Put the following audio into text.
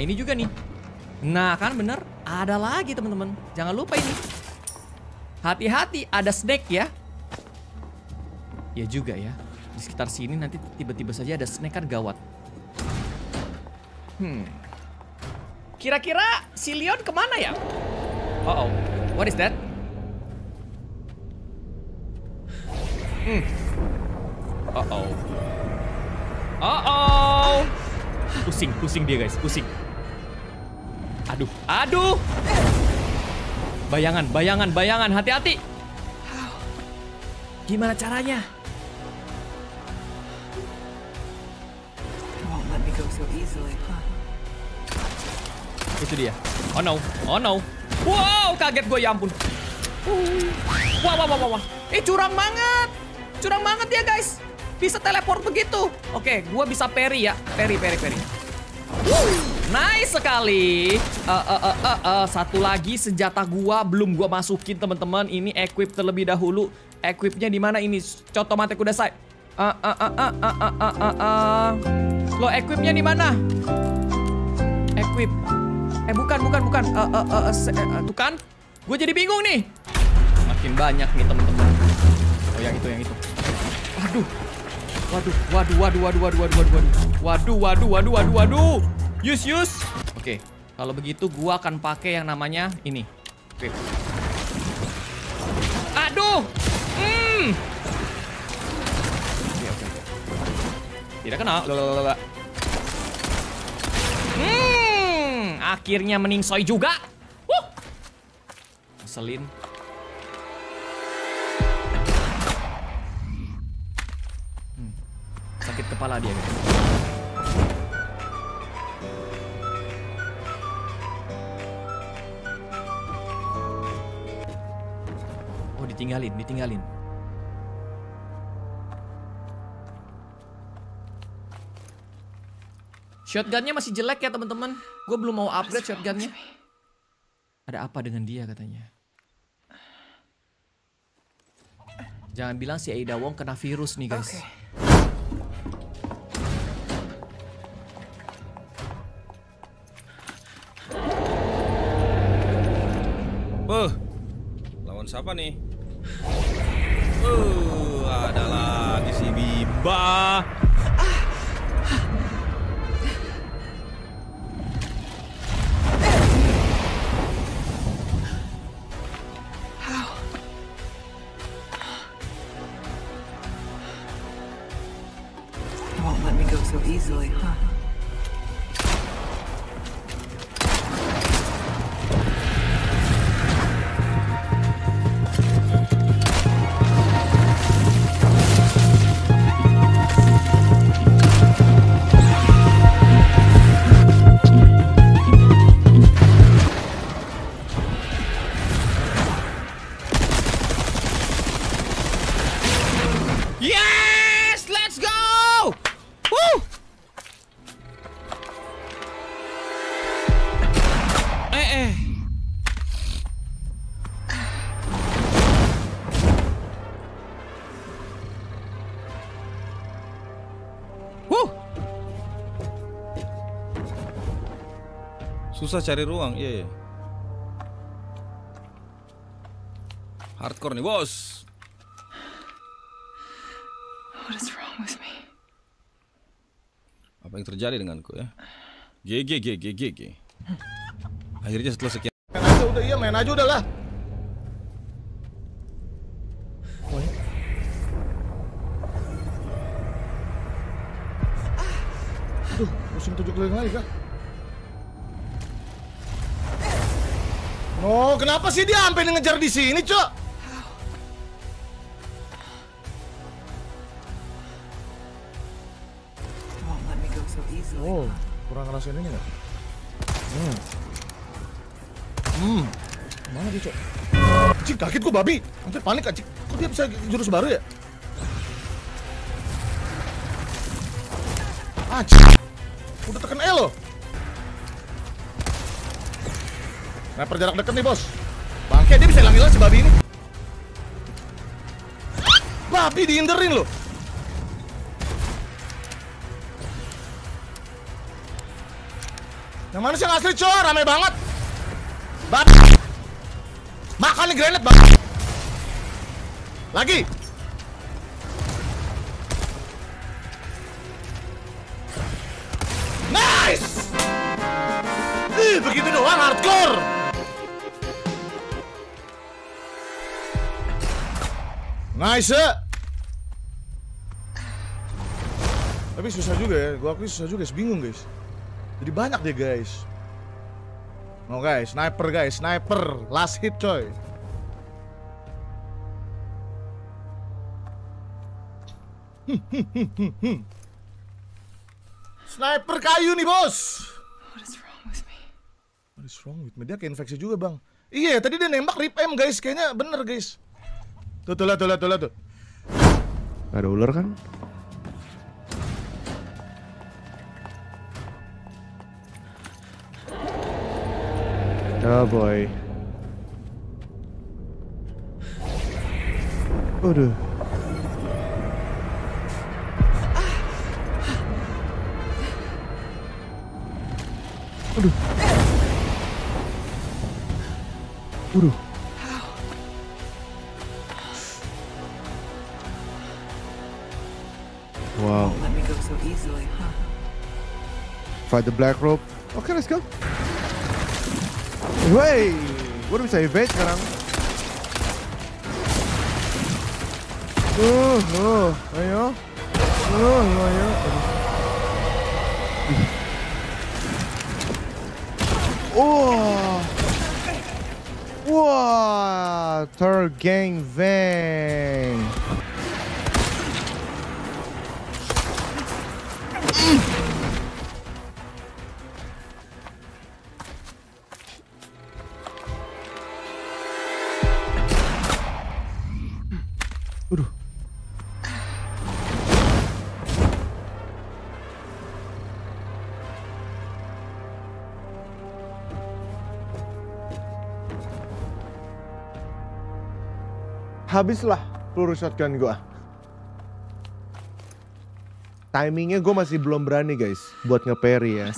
Nah, ini juga nih. Nah, kan bener. Ada lagi, teman-teman. Jangan lupa ini. Hati-hati, ada snake ya. Ya juga ya. Di sekitar sini nanti tiba-tiba saja ada snake kan gawat. Hmm. Kira-kira si Leon ke mana ya? Uh oh, what is that? Hmm. Uh oh. Uh oh. Pusing, pusing dia guys, pusing. Aduh, aduh. Bayangan, bayangan, bayangan, hati-hati. Gimana caranya? Itu dia. Oh no, oh no. Wow, kaget gue ya ampun. Wah, wah, wah, wah, wah. Eh, curang banget. Curang banget ya, guys. Bisa teleport begitu. Oke, gue bisa parry ya. Parry, parry, parry. Nice sekali. Eh, eh, eh, eh, eh. Satu lagi senjata gua belum gua masukin teman-teman. Ini equip terlebih dahulu. Equipnya di mana ini? Coto mate kuda saya. Eh, eh, eh, eh, eh, eh, eh, eh, eh. Lo equipnya di mana? Equip. Eh bukan, bukan, bukan. Eh, eh, eh, eh, se- eh, eh, tuh kan? Gue jadi bingung nih. Makin banyak nih teman-teman. Oh yang itu, yang itu. Waduh, waduh, waduh, waduh, waduh, waduh, waduh. Waduh, waduh, waduh, waduh, waduh. Yus, yus. Oke, kalau begitu gua akan pakai yang namanya ini. Oke. Aduh. Hmm. Oke, oke, oke. Tidak kena. Lalalala. Hmm, akhirnya meningsoi juga. Wuh. Ngeselin. Hmm, Sakit kepala dia. Oh, ditinggalin, ditinggalin. Shotgunnya masih jelek ya teman-teman. Gue belum mau upgrade shotgunnya. Ada apa dengan dia katanya? Jangan bilang si Aida Wong kena virus nih guys. Okay. Siapa nih? Uh, ada lagi si so easily, huh? Susah cari ruang, iya. iya. Hardcore nih, bos. What is wrong with me? Apa yang terjadi denganku ya? GG, GG, GG. Akhirnya setelah sekian Main aja udah, iya main aja udah lah. Aduh, pusing tujuh keliling lagi kah? Oh, kenapa sih dia sampai ngejar di sini, Cok? Oh, huh? kurang ngerasain ini nggak? Hmm. Hmm. Mana dia, Cok? Cik, kaget gua babi. Hampir panik, Cik. Kok dia bisa jurus baru ya? Ah, Cik. Udah tekan E loh. Sniper jarak dekat nih, Bos. Bangke, dia bisa hilang-hilang si babi ini. Babi dihinderin loh. Yang mana sih yang asli coy? Rame banget. Bab. Makan nih granat bang. Lagi. Nice. Ih, begitu doang hardcore. Nice. ya. Tapi susah juga ya, gua akui susah juga, bingung guys. Jadi banyak deh guys. Oh guys, sniper guys, sniper, last hit coy. Sniper kayu nih bos. What is wrong with me? What is wrong with me? Dia keinfeksi juga bang. Iya, tadi dia nembak rip M guys, kayaknya bener guys. Tuh tuh tuh tuh lihat tuh. Ada ular kan? Oh boy. Aduh. Aduh. Aduh. So easily, huh? Fight the black rope. Okay, let's go. Wey, gue udah bisa evade sekarang. Uh, uh, ayo. Uh, ayo. Wah. Wah, Tur Gang Bang. Habislah peluru shotgun gua timingnya gue masih belum berani guys buat nge-parry ya.